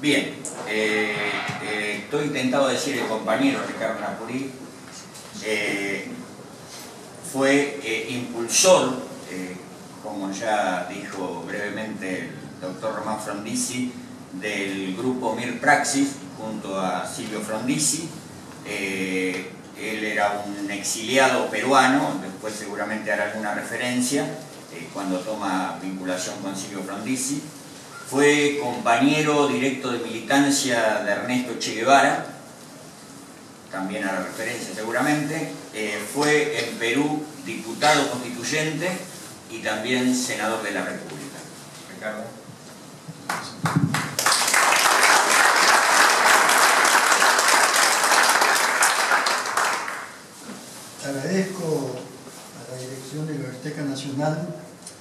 Bien, eh, eh, estoy tentado a decir el compañero Ricardo Napoli, eh, fue impulsor, como ya dijo brevemente el doctor Román Frondizi, del grupo Mir Praxis junto a Silvio Frondizi. él era un exiliado peruano, después seguramente hará alguna referencia cuando toma vinculación con Silvio Frondizi fue compañero directo de militancia de Ernesto Che Guevara, también a la referencia seguramente, eh, fue en Perú diputado constituyente y también senador de la República. Ricardo. Agradezco a la dirección de la Biblioteca Nacional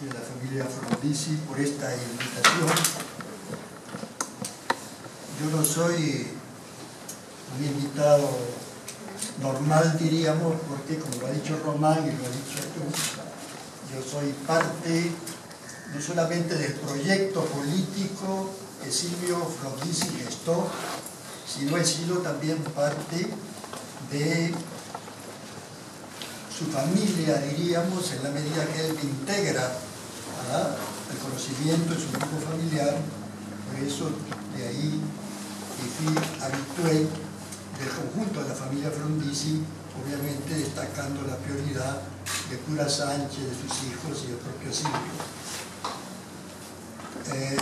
de la familia Frondizi por esta invitación. Yo no soy un invitado normal, diríamos, porque como lo ha dicho Román y lo ha dicho tú, yo soy parte no solamente del proyecto político que Silvio Frondizi gestó, sino he sido también parte de su familia, diríamos, en la medida que él integra el conocimiento de su grupo familiar, por eso de ahí fui habitué del conjunto de la familia Frondizi, obviamente destacando la prioridad de Cura Sánchez, de sus hijos y del propio Silvio. Eh,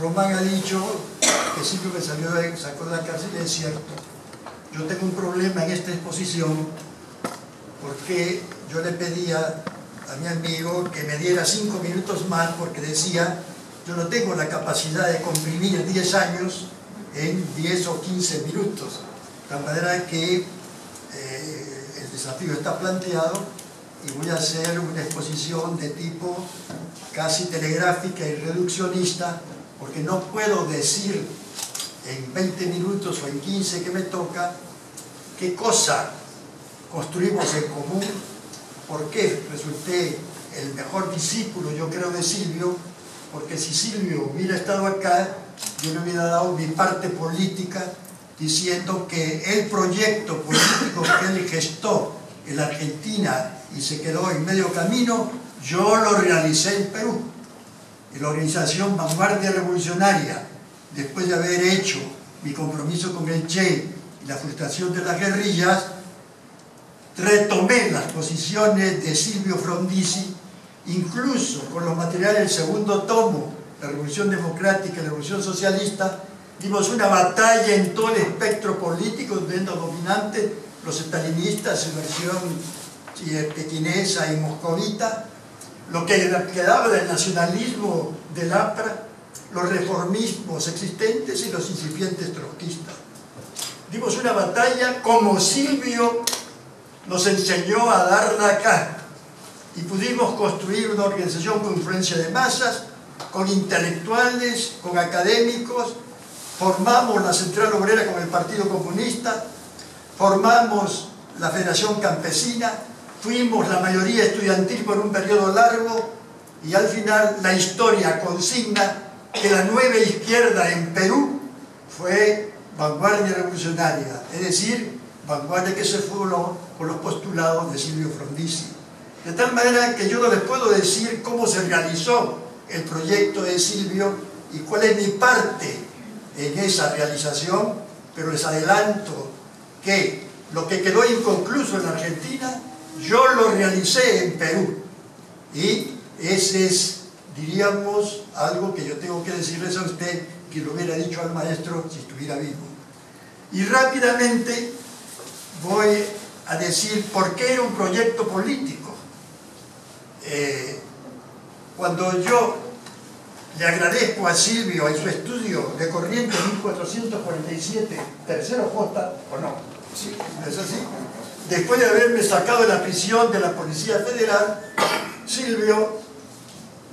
Román ha dicho que Silvio me salió de, sacó de la cárcel es cierto. Yo tengo un problema en esta exposición porque yo le pedía a mi amigo que me diera cinco minutos más porque decía yo no tengo la capacidad de comprimir 10 años en 10 o 15 minutos. De manera que eh, el desafío está planteado y voy a hacer una exposición de tipo casi telegráfica y reduccionista porque no puedo decir en 20 minutos o en 15 que me toca qué cosa construimos en común ¿Por qué resulté el mejor discípulo, yo creo, de Silvio? Porque si Silvio hubiera estado acá, yo le hubiera dado mi parte política diciendo que el proyecto político que él gestó en Argentina y se quedó en medio camino, yo lo realicé en Perú. Y la organización Vanguardia Revolucionaria, después de haber hecho mi compromiso con el Che y la frustración de las guerrillas, retomé las posiciones de Silvio Frondizi, incluso con los materiales del segundo tomo, la Revolución Democrática y la Revolución Socialista, dimos una batalla en todo el espectro político, siendo dominante los estalinistas su versión pequinesa y moscovita, lo que quedaba del nacionalismo del APRA, los reformismos existentes y los incipientes trotskistas. Dimos una batalla como Silvio nos enseñó a darla acá y pudimos construir una organización con influencia de masas, con intelectuales, con académicos, formamos la Central Obrera con el Partido Comunista, formamos la Federación Campesina, fuimos la mayoría estudiantil por un periodo largo. Y al final la historia consigna que la nueva izquierda en Perú fue vanguardia revolucionaria, es decir, vanguardia que se fundó con los postulados de Silvio Frondizi. De tal manera que yo no les puedo decir cómo se realizó el proyecto de Silvio y cuál es mi parte en esa realización, pero les adelanto que lo que quedó inconcluso en Argentina, yo lo realicé en Perú. Y ese es, diríamos, algo que yo tengo que decirles a usted, que lo hubiera dicho al maestro si estuviera vivo. Y rápidamente voy a decir por qué era un proyecto político. Eh, cuando yo le agradezco a Silvio en su estudio de corriente 1447, tercero J, o no, ¿Sí? ¿es así? Después de haberme sacado de la prisión de la Policía Federal, Silvio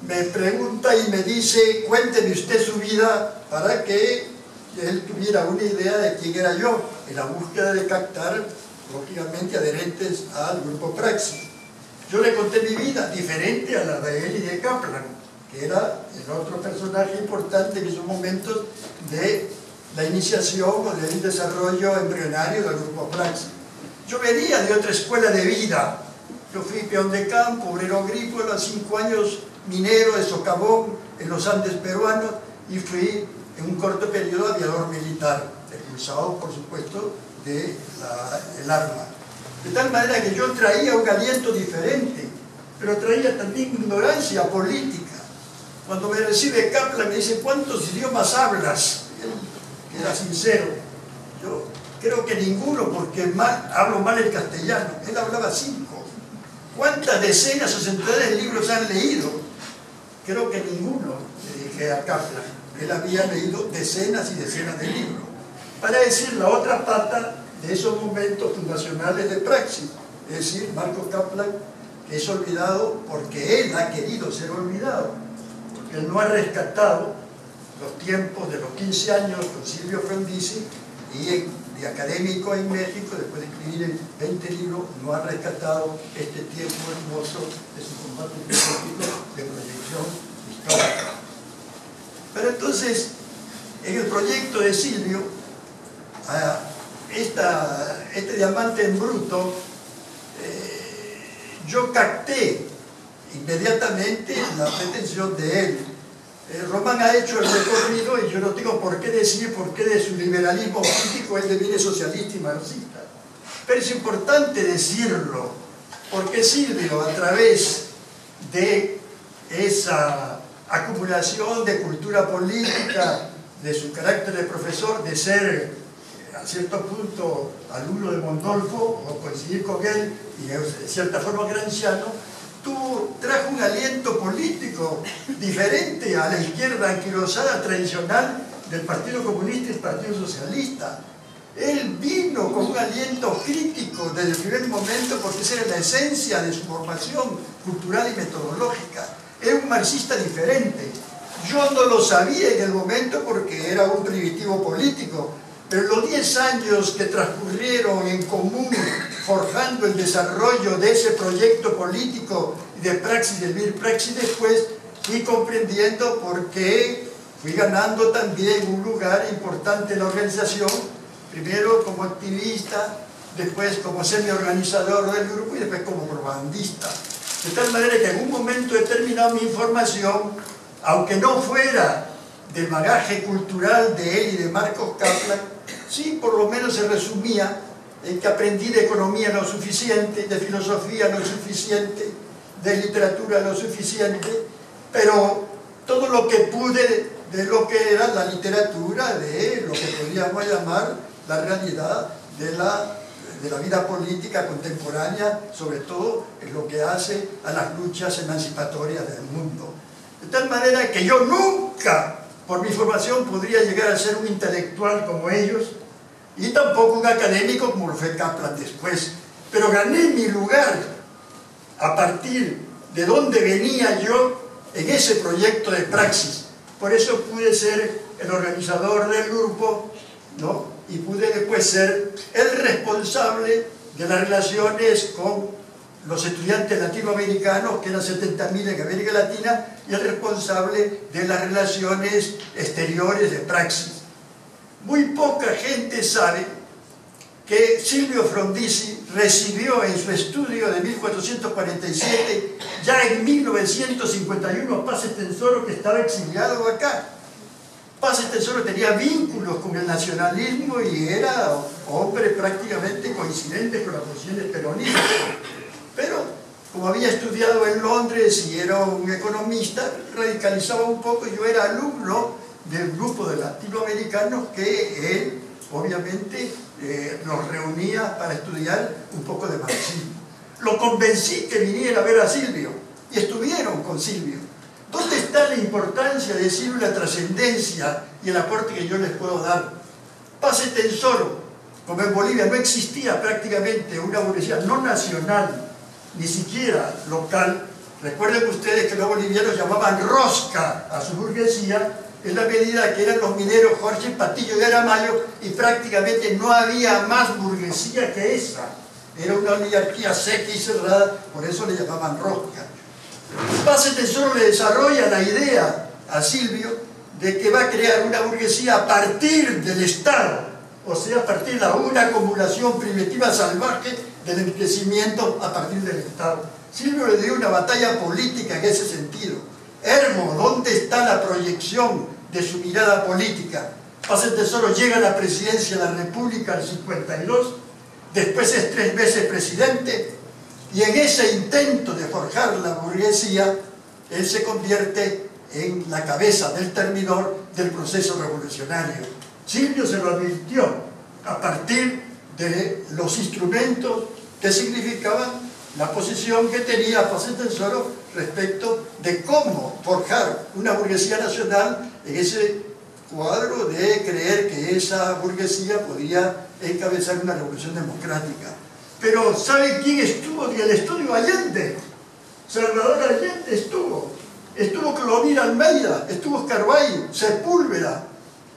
me pregunta y me dice, cuénteme usted su vida para que él tuviera una idea de quién era yo, en la búsqueda de captar lógicamente adherentes al grupo Praxis. Yo le conté mi vida, diferente a la de él y de Kaplan, que era el otro personaje importante en esos momentos de la iniciación o del desarrollo embrionario del grupo Praxis. Yo venía de otra escuela de vida. Yo fui peón de campo, obrero agrícola, cinco años minero de socavón en los Andes peruanos y fui en un corto periodo aviador militar, expulsado por supuesto del de arma. De tal manera que yo traía un aliento diferente, pero traía también ignorancia política. Cuando me recibe Kaplan me dice, ¿cuántos idiomas hablas? Él era sincero. Yo creo que ninguno, porque mal, hablo mal el castellano. Él hablaba cinco. ¿Cuántas decenas o centenares de libros han leído? Creo que ninguno, le dije a Kaplan. Él había leído decenas y decenas de libros. Para decir la otra pata de esos momentos fundacionales de praxis. Es decir, Marco Kaplan que es olvidado porque él ha querido ser olvidado. Porque él no ha rescatado los tiempos de los 15 años con Silvio Frondizi y de académico en México, después de escribir 20 libros, no ha rescatado este tiempo hermoso de su combate político de proyección histórica. Pero entonces, en el proyecto de Silvio, ah, esta, este diamante en bruto, eh, yo capté inmediatamente la pretensión de él. Eh, Román ha hecho el recorrido y yo no tengo por qué decir por qué de su liberalismo político él deviene socialista y marxista. Pero es importante decirlo, porque Silvio, a través de esa acumulación de cultura política, de su carácter de profesor, de ser a cierto punto alumno de Mondolfo o coincidir con él y de cierta forma granciano, tú trajo un aliento político diferente a la izquierda anquilosada tradicional del Partido Comunista y el Partido Socialista. Él vino con un aliento crítico desde el primer momento porque esa era la esencia de su formación cultural y metodológica. Era un marxista diferente. Yo no lo sabía en el momento porque era un primitivo político, pero los 10 años que transcurrieron en común forjando el desarrollo de ese proyecto político de praxis, de vivir praxis después, fui comprendiendo por qué fui ganando también un lugar importante en la organización, primero como activista, después como semi-organizador del grupo y después como propagandista. De tal manera que en un momento determinado mi información, aunque no fuera del bagaje cultural de él y de Marcos Kaplan, sí por lo menos se resumía en que aprendí de economía lo suficiente, de filosofía lo suficiente, de literatura lo suficiente, pero todo lo que pude de lo que era la literatura, de lo que podríamos llamar la realidad de la, de la vida política contemporánea, sobre todo en lo que hace a las luchas emancipatorias del mundo. De tal manera que yo nunca, por mi formación, podría llegar a ser un intelectual como ellos, y tampoco un académico como lo fue Kaplan después. Pero gané mi lugar a partir de donde venía yo en ese proyecto de praxis. Por eso pude ser el organizador del grupo, ¿no? Y pude después ser el responsable de las relaciones con los estudiantes latinoamericanos, que eran 70.000 en América Latina, y el responsable de las relaciones exteriores de praxis. Muy poca gente sabe que Silvio Frondizi recibió en su estudio de 1447, ya en 1951, a Paz Estensoro, que estaba exiliado acá. Paz Estensoro tenía vínculos con el nacionalismo y era hombre prácticamente coincidente con las posiciones peronistas. Pero, como había estudiado en Londres y era un economista, radicalizaba un poco, yo era alumno del grupo de latinoamericanos que él obviamente eh, nos reunía para estudiar un poco de marxismo. Lo convencí que viniera a ver a Silvio y estuvieron con Silvio. ¿Dónde está la importancia de Silvio, la trascendencia y el aporte que yo les puedo dar? Pase Tensoro, como en Bolivia no existía prácticamente una burguesía no nacional, ni siquiera local, recuerden ustedes que los bolivianos llamaban rosca a su burguesía, en la medida que eran los mineros Jorge Patillo y Aramayo y prácticamente no había más burguesía que esa. Era una oligarquía seca y cerrada, por eso le llamaban rosca. Paz y Tesoro le desarrolla la idea a Silvio de que va a crear una burguesía a partir del Estado, o sea, a partir de una acumulación primitiva salvaje del enriquecimiento a partir del Estado. Silvio le dio una batalla política en ese sentido. Hermo, ¿dónde está la proyección de su mirada política? Paz y Tesoro llega a la presidencia de la República en el 52, después es tres veces presidente, y en ese intento de forjar la burguesía, él se convierte en la cabeza del terminador del proceso revolucionario. Silvio se lo advirtió a partir de los instrumentos que significaban la posición que tenía Paz Tesoro respecto de cómo forjar una burguesía nacional ese cuadro de creer que esa burguesía podía encabezar una revolución democrática. Pero ¿sabe quién estuvo en el estudio Allende? Salvador Allende estuvo. Estuvo Clodomir Almeida, estuvo Carballo, Sepúlveda.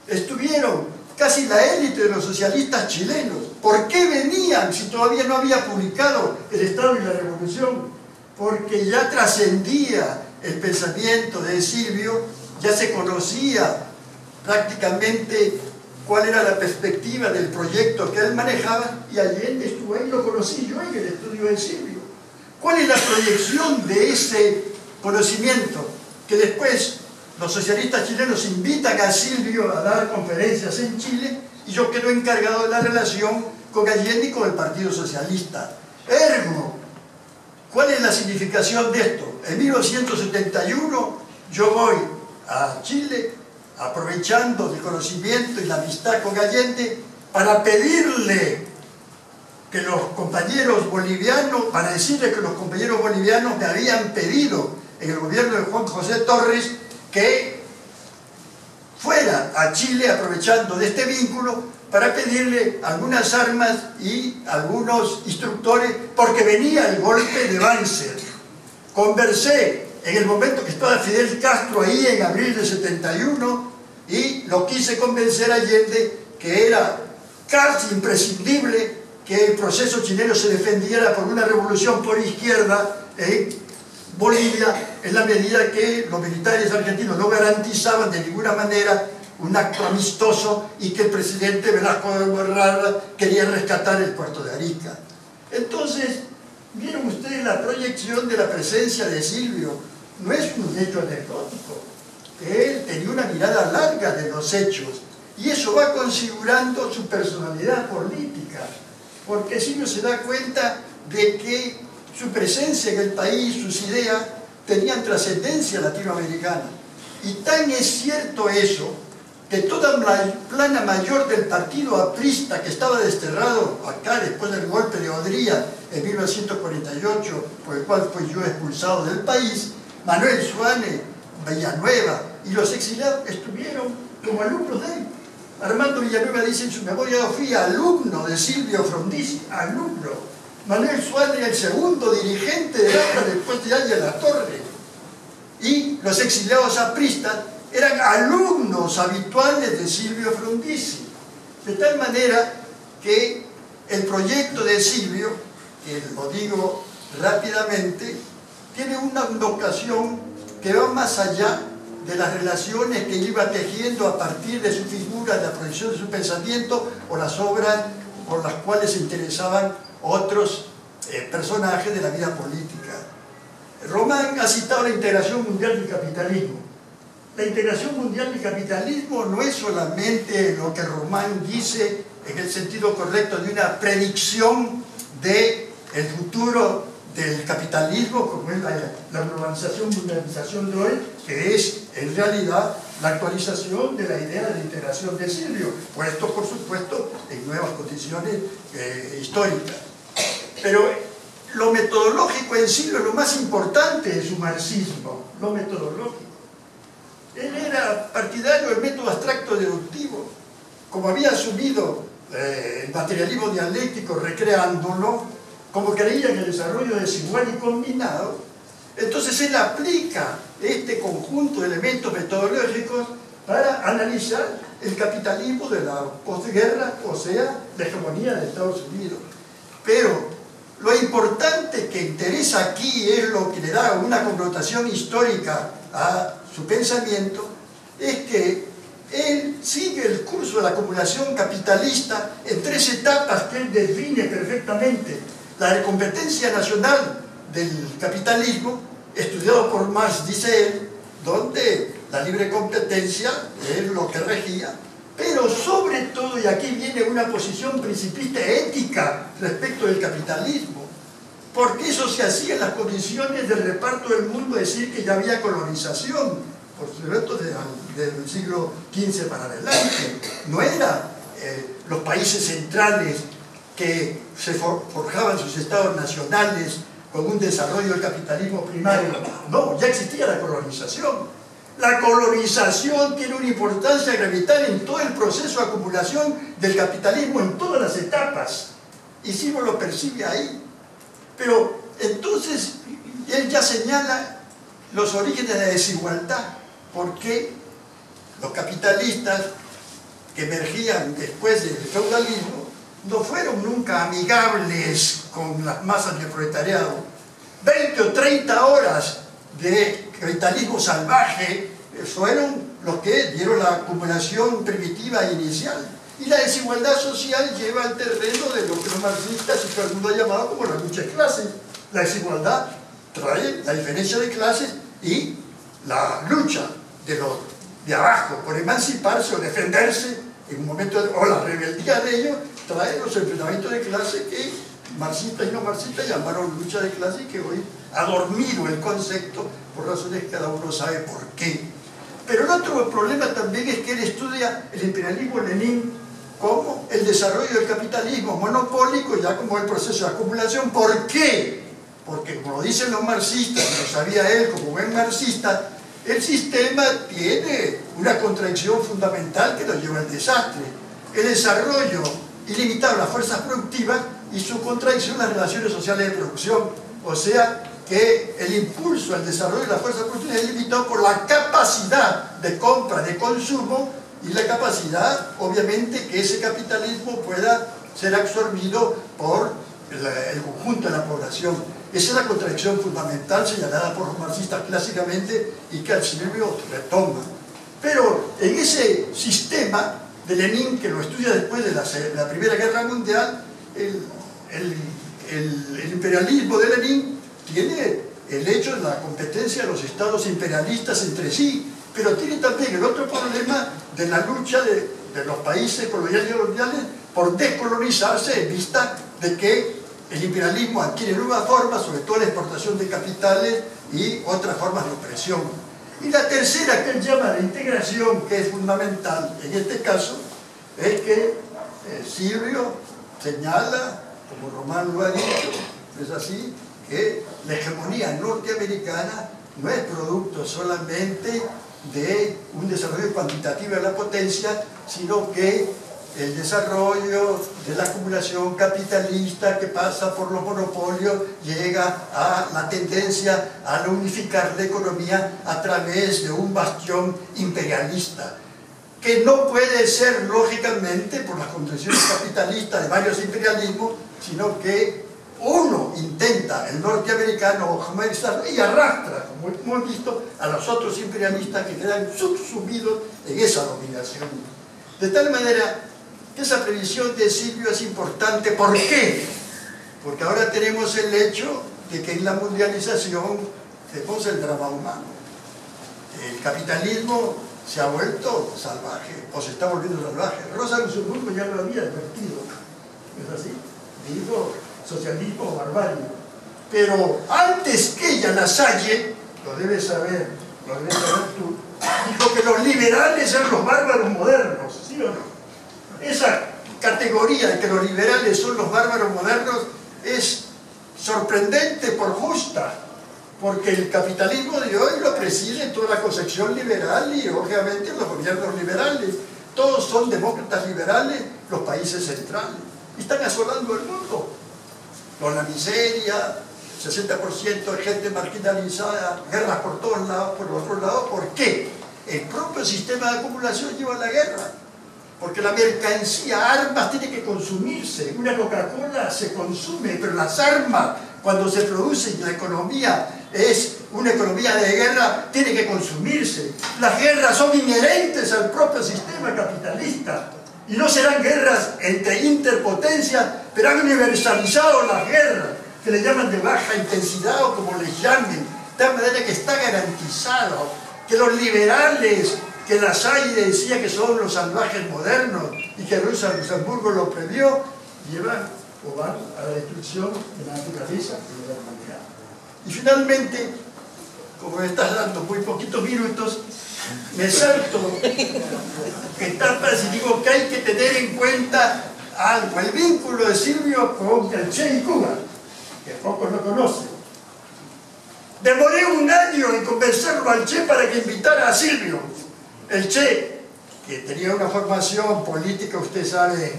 Estuvieron casi la élite de los socialistas chilenos. ¿Por qué venían si todavía no había publicado el Estado y la Revolución? Porque ya trascendía el pensamiento de Silvio, ya se conocía prácticamente cuál era la perspectiva del proyecto que él manejaba y Allende estuvo ahí, lo conocí yo en el estudio de Silvio. ¿Cuál es la proyección de ese conocimiento que después los socialistas chilenos invitan a Silvio a dar conferencias en Chile y yo quedo encargado de la relación con Allende y con el Partido Socialista. Ergo, ¿cuál es la significación de esto? En 1971 yo voy a Chile aprovechando el conocimiento y la amistad con Allende, para pedirle que los compañeros bolivianos, para decirle que los compañeros bolivianos me habían pedido en el gobierno de Juan José Torres que fuera a Chile aprovechando de este vínculo para pedirle algunas armas y algunos instructores porque venía el golpe de Banzer. Conversé en el momento que estaba Fidel Castro ahí en abril de 71 y lo quise convencer a Allende que era casi imprescindible que el proceso chileno se defendiera por una revolución por izquierda en Bolivia en la medida que los militares argentinos no garantizaban de ninguna manera un acto amistoso y que el presidente Velasco de Borrara quería rescatar el puerto de Arica. Entonces, vieron ustedes la proyección de la presencia de Silvio no es un hecho anecdótico. Él tenía una mirada larga de los hechos y eso va configurando su personalidad política, porque Silvio se da cuenta de que su presencia en el país, sus ideas, tenían trascendencia latinoamericana. Y tan es cierto eso, que toda la plana mayor del partido aprista que estaba desterrado acá después del golpe de Odría en 1948, por el cual fui yo expulsado del país, Manuel Suárez, Villanueva y los exiliados estuvieron como alumnos de él. Armando Villanueva dice en su memoria, yo fui alumno de Silvio Frondizi, alumno. Manuel Suárez, el segundo dirigente de APRA después de Aya La Torre. Y los exiliados apristas eran alumnos habituales de Silvio Frondizi. De tal manera que el proyecto de Silvio, que lo digo rápidamente, tiene una vocación que va más allá de las relaciones que iba tejiendo a partir de su figura, de la proyección de su pensamiento o las obras por las cuales se interesaban otros eh, personajes de la vida política. Román ha citado la integración mundial del capitalismo. La integración mundial del capitalismo no es solamente lo que Román dice en el sentido correcto de una predicción del el futuro del capitalismo, como es la, la mundialización de hoy, que es en realidad la actualización de la idea de integración de Silvio, puesto por supuesto en nuevas condiciones eh, históricas. Pero lo metodológico en Silvio es lo más importante de su marxismo, lo metodológico. Él era partidario del método abstracto deductivo, como había asumido eh, el materialismo dialéctico recreándolo, como creía en el desarrollo desigual y combinado, entonces él aplica este conjunto de elementos metodológicos para analizar el capitalismo de la posguerra, o sea, la hegemonía de Estados Unidos. Pero Lo importante que interesa aquí es lo que le da una connotación histórica a su pensamiento, es que él sigue el curso de la acumulación capitalista en tres etapas que él define perfectamente. La competencia nacional del capitalismo, estudiado por Marx, dice él, donde la libre competencia es lo que regía, pero sobre todo, y aquí viene una posición principista ética respecto del capitalismo, porque eso se hacía en las condiciones del reparto del mundo, decir que ya había colonización, por supuesto del siglo XV para adelante, no era eh, los países centrales que se forjaban sus estados nacionales con un desarrollo del capitalismo primario, no, ya existía la colonización, la colonización tiene una importancia capital en todo el proceso de acumulación del capitalismo en todas las etapas. Y si uno lo percibe ahí. Pero entonces él ya señala los orígenes de la desigualdad. Porque los capitalistas que emergían después del feudalismo no fueron nunca amigables con las masas del proletariado. 20 o 30 horas de capitalismo salvaje fueron los que dieron la acumulación primitiva inicial. Y la desigualdad social lleva al terreno de lo que los marxistas y todo el mundo ha llamado como la lucha de clases. La desigualdad trae la diferencia de clases y la lucha de los de abajo por emanciparse o defenderse en un momento, o la rebeldía de ellos, trae los enfrentamientos de clase que marxistas y no marxistas llamaron lucha de clase y que hoy ha dormido el concepto por razones que cada uno sabe por qué. Pero el otro problema también es que él estudia el imperialismo Lenin como el desarrollo del capitalismo monopólico, ya como el proceso de acumulación. ¿Por qué? Porque como lo dicen los marxistas, lo sabía él como buen marxista, el sistema tiene una contradicción fundamental que lo lleva al desastre. El desarrollo ilimitado de las fuerzas productivas y su contradicción las relaciones sociales de producción. O sea, que el impulso al desarrollo de la fuerza productiva es limitado por la capacidad de compra, de consumo y la capacidad, obviamente, que ese capitalismo pueda ser absorbido por el, conjunto de la población. Esa es la contradicción fundamental señalada por los marxistas clásicamente y que Silvio retoma. Pero en ese sistema de Lenin, que lo estudia después de la, Primera Guerra Mundial, el imperialismo de Lenin tiene el hecho de la competencia de los estados imperialistas entre sí, pero tiene también el otro problema de la lucha de, los países coloniales y coloniales por descolonizarse en vista de que el imperialismo adquiere nuevas formas, sobre todo la exportación de capitales y otras formas de opresión. Y la tercera que él llama la integración, que es fundamental en este caso, es que eh, Silvio señala, como Román lo ha dicho, es así, que la hegemonía norteamericana no es producto solamente de un desarrollo cuantitativo de la potencia, sino que el desarrollo de la acumulación capitalista que pasa por los monopolios llega a la tendencia a unificar la economía a través de un bastión imperialista que no puede ser lógicamente por las condiciones capitalistas de varios imperialismos, sino que uno intenta, el norteamericano y arrastra, como hemos visto, a los otros imperialistas que quedan subsumidos en esa dominación. De tal manera esa previsión de Silvio es importante. ¿Por qué? Porque ahora tenemos el hecho de que en la mundialización tenemos el drama humano. El capitalismo se ha vuelto salvaje, o se está volviendo salvaje. Rosa Luxemburgo ya lo había advertido. ¿Es así? Digo, socialismo o barbarie. Pero antes que ella, la Salle, lo debes saber, lo debes saber tú, dijo que los liberales eran los bárbaros modernos, ¿sí o no? Esa categoría de que los liberales son los bárbaros modernos es sorprendente por justa, porque el capitalismo de hoy lo preside toda la concepción liberal y obviamente los gobiernos liberales. Todos son demócratas liberales, los países centrales. Están asolando el mundo con la miseria, 60% de gente marginalizada, guerras por todos lados, por otro lado, ¿por qué? El propio sistema de acumulación lleva a la guerra. Porque la mercancía, armas, tiene que consumirse. Una Coca-Cola se consume, pero las armas, cuando se producen, la economía es una economía de guerra, tiene que consumirse. Las guerras son inherentes al propio sistema capitalista. Y no serán guerras entre interpotencias, pero han universalizado las guerras, que le llaman de baja intensidad o como les llamen, de manera que está garantizado que los liberales que la Salle decía que son los salvajes modernos y que Rosa Luxemburgo lo previó, llevan o van a la destrucción de la naturaleza y de la humanidad. Y finalmente, como me estás dando muy poquitos minutos, me salto etapas y digo que hay que tener en cuenta algo, el vínculo de Silvio con el Che y Cuba, que pocos lo conocen. Demoré un año en convencerlo al Che para que invitara a Silvio el Che, que tenía una formación política, usted sabe,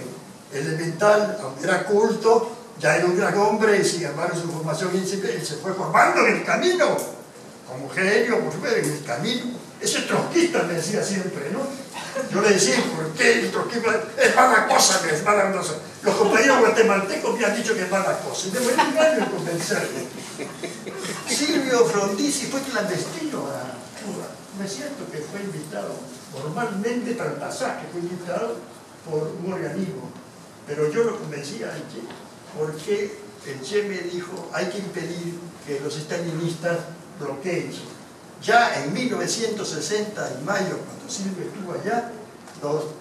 elemental, aunque era culto, ya era un gran hombre, sin embargo su formación él se fue formando en el camino, como genio, por supuesto, en el camino. Ese trotskista me decía siempre, ¿no? Yo le decía, ¿por qué el trotskismo es mala cosa? Es mala cosa. Los compañeros guatemaltecos me han dicho que es mala cosa. Y me voy a engaño en convencerle. Silvio Frondizi fue clandestino a Cuba no es cierto que fue invitado formalmente para el pasaje, fue invitado por un organismo, pero yo lo convencí a Che porque el Che me dijo hay que impedir que los estalinistas bloqueen eso. Ya en 1960, en mayo, cuando Silvio estuvo allá,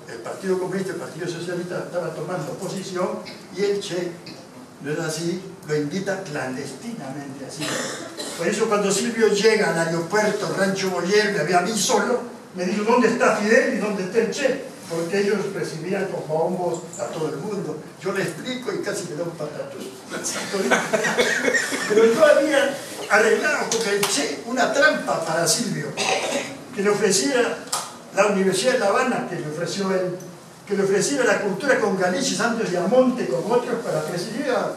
el Partido Comunista y el Partido Socialista estaban tomando posición y el Che no es así, lo invita clandestinamente así. Por eso cuando Silvio llega al aeropuerto Rancho Boyer, me había a mí solo, me dijo, ¿dónde está Fidel y dónde está el Che? Porque ellos recibían con bombos a todo el mundo. Yo le explico y casi me da un patatús. Pero yo había arreglado con el Che una trampa para Silvio, que le ofrecía la Universidad de La Habana, que le ofreció él, que le ofreciera la cultura con Galicia, Santos y Amonte, con otros, para presidir a,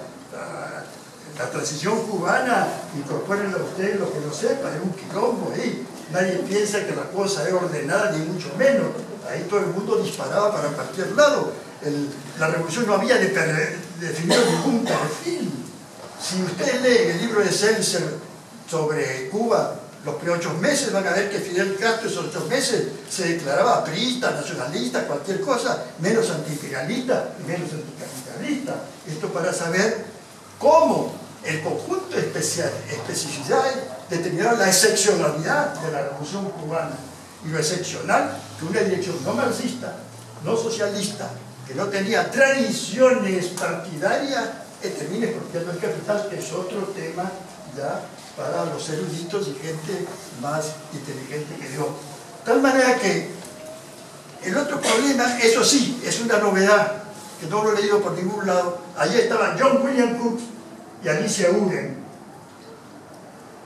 la transición cubana, incorpórenlo ustedes, lo que lo sepan, es un quilombo ahí. Nadie piensa que la cosa es ordenada, ni mucho menos. Ahí todo el mundo disparaba para cualquier lado. la revolución no había definido ningún perfil. Si ustedes leen el libro de Seltzer sobre Cuba, los primeros ocho meses van a ver que Fidel Castro esos ocho meses se declaraba aprista, nacionalista, cualquier cosa, menos antiimperialista y menos anticapitalista. Esto para saber cómo el conjunto de especificidades determinaron la excepcionalidad de la revolución cubana. Y lo excepcional, que una dirección no marxista, no socialista, que no tenía tradiciones partidarias, termine expropiando el capital, que es otro tema ya para los eruditos y gente más inteligente que yo. Tal manera que el otro problema, eso sí, es una novedad, que no lo he leído por ningún lado. Allí estaban John William Cook y Alicia Uren.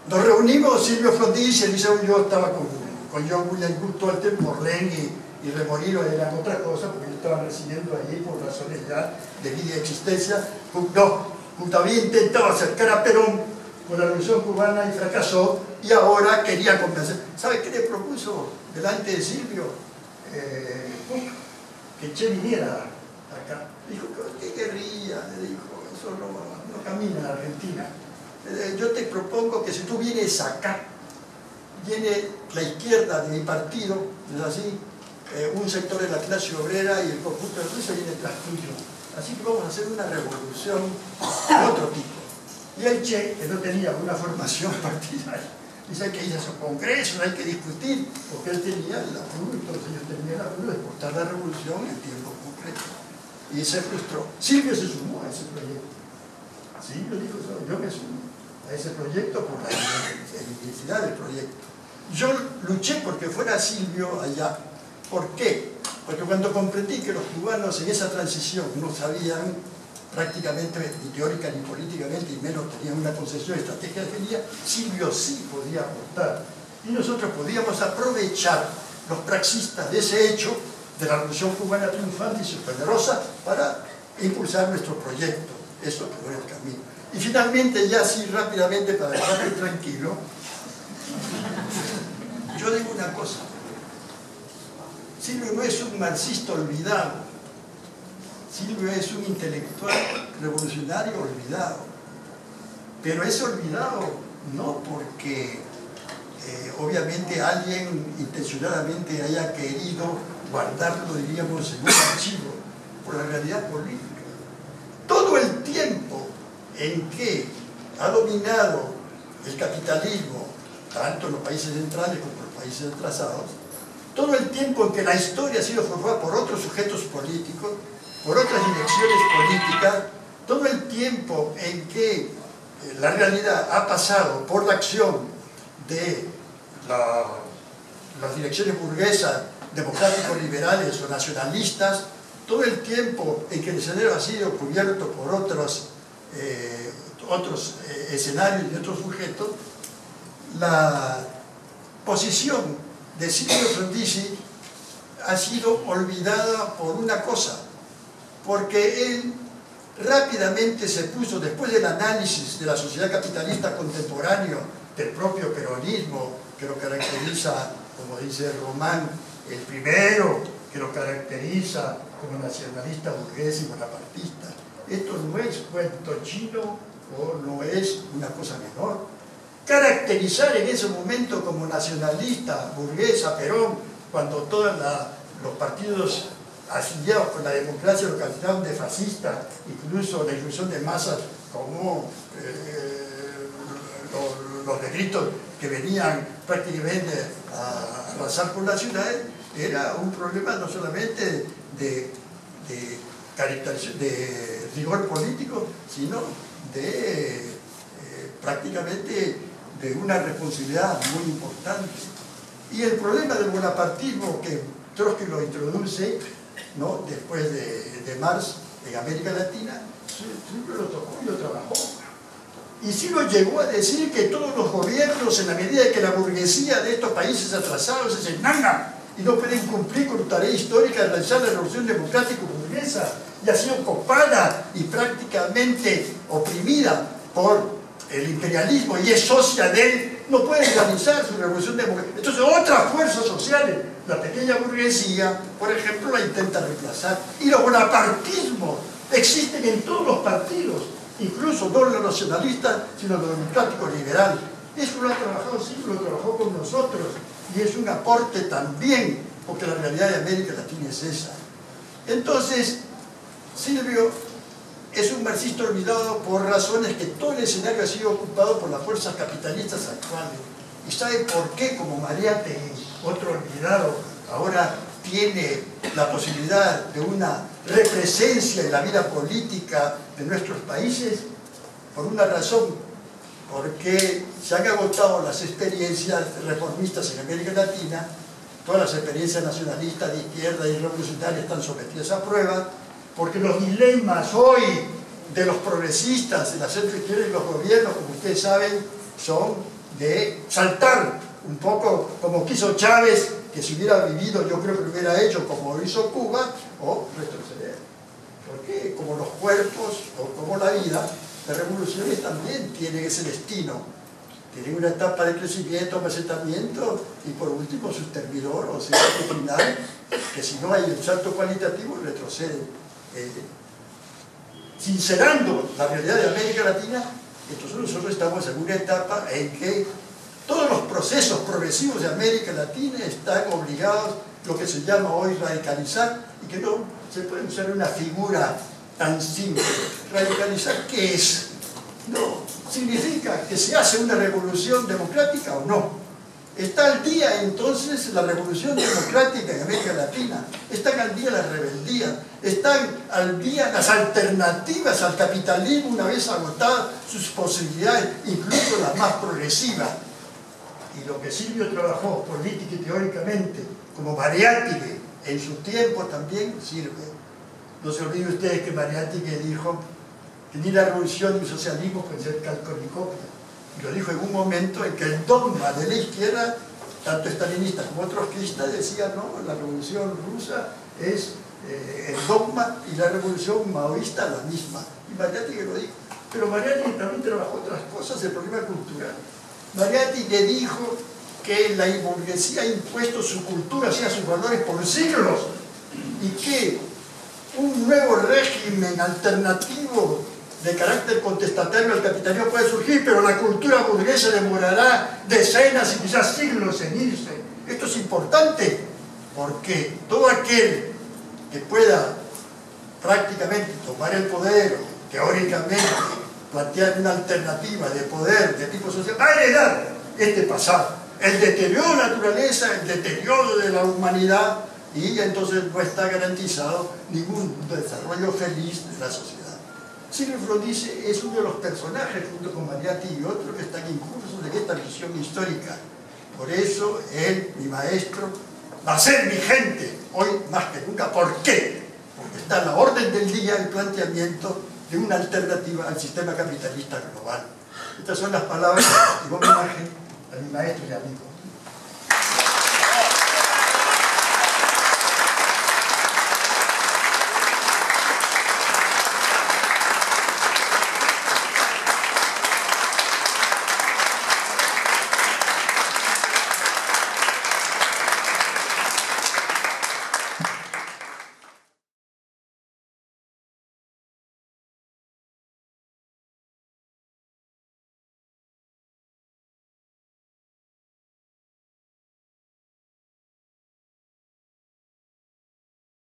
Nos reunimos, Silvio Frondizi, Alicia y yo estaba con, con John William tiempo, Ren y, y Remolino eran otra cosa, porque yo estaba residiendo allí por razones ya de vida y existencia. No, había intentado acercar a Perón con la revolución cubana y fracasó y ahora quería convencer. ¿Sabe qué le propuso delante de Silvio? Eh, que Che viniera acá. Dijo, ¿qué guerrilla? Le dijo, eso no, camina en Argentina. Eh, yo te propongo que si tú vienes acá, viene la izquierda de mi partido, es así, eh, un sector de la clase obrera y el conjunto de la viene tras tuyo. Así que vamos a hacer una revolución de otro tipo. Y el Che, que no tenía una formación partidaria, dice que ir a su congreso, hay que discutir, porque él tenía el apuro, entonces ellos tenían el apuro de portar la revolución en tiempo concreto. Y se frustró. Silvio se sumó a ese proyecto. Silvio dijo, yo me sumo a ese proyecto por la intensidad del proyecto. Yo luché porque fuera Silvio allá. ¿Por qué? Porque cuando comprendí que los cubanos en esa transición no sabían prácticamente ni teórica ni políticamente, y menos tenía una concepción estratégica definida, Silvio sí podía aportar. Y nosotros podíamos aprovechar los praxistas de ese hecho, de la Revolución Cubana triunfante y superpoderosa, para impulsar nuestro proyecto. Eso fue el camino. Y finalmente, ya así rápidamente, para dejarme tranquilo, yo digo una cosa. Silvio no es un marxista olvidado, Silvio es un intelectual revolucionario olvidado, pero es olvidado no porque eh, obviamente alguien intencionadamente haya querido guardarlo, diríamos, en un archivo, por la realidad política. En que ha dominado el capitalismo, tanto en los países centrales como en los países atrasados, todo el tiempo en que la historia ha sido formada por otros sujetos políticos, por otras direcciones políticas, todo el tiempo en que eh, la realidad ha pasado por la acción de las direcciones burguesas, democráticos liberales o nacionalistas, todo el tiempo en que el escenario ha sido cubierto por otros, eh, otros eh, escenarios y otros sujetos, la posición de Silvio Frondizi ha sido olvidada por una cosa, porque él rápidamente se puso, después del análisis de la sociedad capitalista contemporáneo, del propio peronismo, que lo caracteriza, como dice Román, el primero que lo caracteriza como nacionalista burgués y bonapartista. Esto no es cuento chino o no es una cosa menor. Caracterizar en ese momento como nacionalista, burguesa, Perón, cuando todos los partidos afiliados con la democracia lo calificaban de fascista, incluso la inclusión de masas como eh, los, los negritos que venían prácticamente a arrasar por las ciudades, era un problema no solamente de, de, rigor político, sino de eh, prácticamente de una responsabilidad muy importante. Y el problema del bonapartismo que Trotsky lo introduce ¿no? después de, de Marx en América Latina, siempre lo tocó y lo trabajó. Y sí lo llegó a decir que todos los gobiernos, en la medida que la burguesía de estos países atrasados se nada y no pueden cumplir con tarea histórica de realizar la revolución democrática burguesa y ha sido copada y prácticamente oprimida por el imperialismo y es socia de él, no puede realizar su revolución democrática. Entonces otras fuerzas sociales, la pequeña burguesía, por ejemplo, la intenta reemplazar. Y los bonapartismos existen en todos los partidos, incluso no los nacionalistas, sino los democráticos liberales. Eso lo ha trabajado, sí, lo trabajó con nosotros y es un aporte también, porque la realidad de América Latina es esa. Entonces, Silvio es un marxista olvidado por razones que todo el escenario ha sido ocupado por las fuerzas capitalistas actuales. ¿Y sabe por qué? Como Mariate, otro olvidado, ahora tiene la posibilidad de una represencia en la vida política de nuestros países, por una razón, porque se han agotado las experiencias reformistas en América Latina, todas las experiencias nacionalistas de izquierda y revolucionarias están sometidas a prueba, porque los dilemas hoy de los progresistas, de la centro izquierda y los gobiernos, como ustedes saben, son de saltar un poco como quiso Chávez, que si hubiera vivido yo creo que lo hubiera hecho como hizo Cuba, o retroceder. Porque como los cuerpos, o como la vida, las revoluciones también tienen ese destino. Tienen una etapa de crecimiento, amasentamiento y por último su terminador o sea, final, que si no hay un salto cualitativo retrocede. Eh, sincerando la realidad de América Latina, entonces nosotros estamos en una etapa en que todos los procesos progresivos de América Latina están obligados, lo que se llama hoy radicalizar, y que no se puede usar una figura tan simple. Radicalizar, ¿qué es? No, significa que se hace una revolución democrática o no. Está al día entonces la revolución democrática en América Latina, están al día las rebeldías, están al día las alternativas al capitalismo una vez agotadas sus posibilidades, incluso las más progresivas. Y lo que Silvio trabajó política y teóricamente como Mariátegui en su tiempo también sirve. No se olviden ustedes que Mariátegui dijo que ni la revolución ni el socialismo pueden ser calco Y lo dijo en un momento en que el dogma de la izquierda, tanto estalinista como trotskista, decía, no, la revolución rusa es eh, el dogma y la revolución maoísta la misma. Y Mariátegui lo dijo. Pero Mariátegui también trabajó otras cosas, el problema cultural. Mariátegui dijo que la burguesía ha impuesto su cultura, y sus valores por siglos, y que un nuevo régimen alternativo de carácter contestatario al capitalismo puede surgir, pero la cultura burguesa demorará decenas y quizás siglos en irse. Esto es importante porque todo aquel que pueda prácticamente tomar el poder, teóricamente plantear una alternativa de poder de tipo social, va a heredar este pasado, el deterioro de la naturaleza, el deterioro de la humanidad, y entonces no está garantizado ningún desarrollo feliz de la sociedad. Silvio dice es uno de los personajes, junto con Mariatti y otros, que están incursos en esta visión histórica. Por eso él, mi maestro, va a ser vigente hoy más que nunca. ¿Por qué? Porque está en la orden del día el planteamiento de una alternativa al sistema capitalista global. Estas son las palabras y homenaje a mi maestro y amigo.